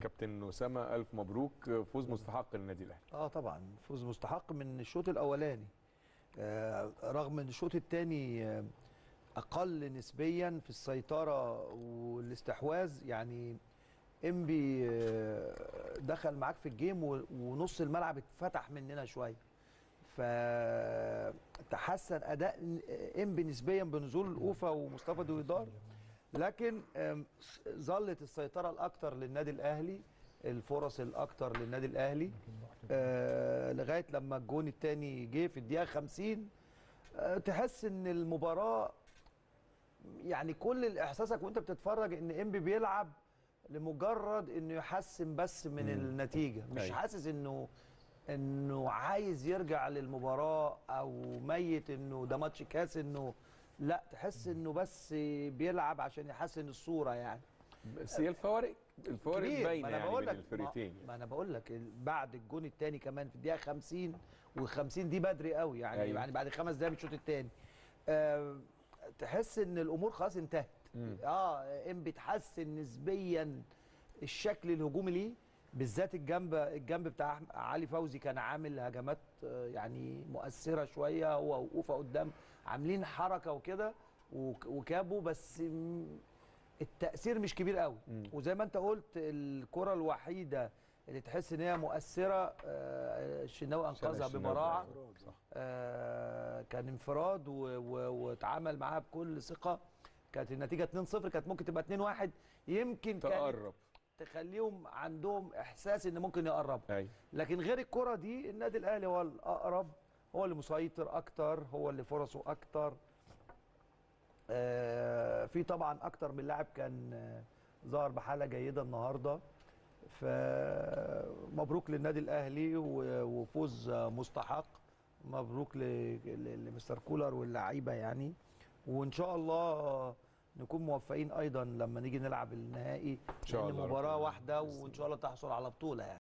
كابتن أسامة ألف مبروك. فوز مستحق للنادي الأهلي. آه طبعا فوز مستحق من الشوط الأولاني. آه رغم إن الشوط الثاني آه أقل نسبيا في السيطرة والاستحواذ يعني إنبي آه دخل معاك في ال game ونص الملعب اتفتح مننا شوية. فتحسن أداء إنبي نسبيا بنزول الاوفا ومصطفى دويدار لكن ظلت السيطرة الاكثر للنادي الأهلي الفرص الاكثر للنادي الأهلي. آه لغاية لما الجون الثاني جه في الدقيقة 50 آه تحس إن المباراة يعني كل إحساسك وأنت بتتفرج إن انبي بيلعب لمجرد إنه يحسن بس من النتيجة. مش أيوة. حاسس إنه إنه عايز يرجع للمباراة أو ميت إنه ده ماتش كاس إنه لا تحس إنه بس بيلعب عشان يحسن الصورة يعني بس هي الفوارق الفوارق. باينة يعني بين الفريقين ما, ما أنا بقول لك بعد الجون الثاني كمان في الدقيقة 50 و50 دي بدري قوي يعني أيوة. يعني بعد خمس دقايق من الشوط الثاني آه تحس إن الأمور خلاص انتهت مم. آه ام بيتحسن نسبيا الشكل الهجومي ليه بالذات الجنب الجنب بتاع علي فوزي كان عامل هجمات آه، يعني مؤثرة شوية هو وقوفة قدام عاملين حركة وكده وك- وكابو بس التأثير مش كبير قوي. وزي ما انت قلت الكرة الوحيدة اللي تحس إن هي مؤثرة آه، الشناوي أنقذها ببراعه آه، كان انفراد واتعامل معاها بكل ثقة. كانت النتيجة 2-0 كانت ممكن تبقى 2-1 يمكن كانت تقرب. تخليهم عندهم إحساس إن ممكن يقربوا. أيوه لكن غير الكرة دي النادي الأهلي هو الأقرب هو اللي مسيطر أكتر هو اللي فرصه أكتر. آه، في طبعا أكتر من لاعب كان آه، ظهر بحالة جيدة النهارده. فمبروك للنادي الأهلي وفوز مستحق. مبروك لمستر كولر واللعيبة يعني. وإن شاء الله نكون موفقين أيضا لما نيجي نلعب النهائي إن شاء الله مباراة واحدة وإن شاء الله تحصل على بطولة يعني.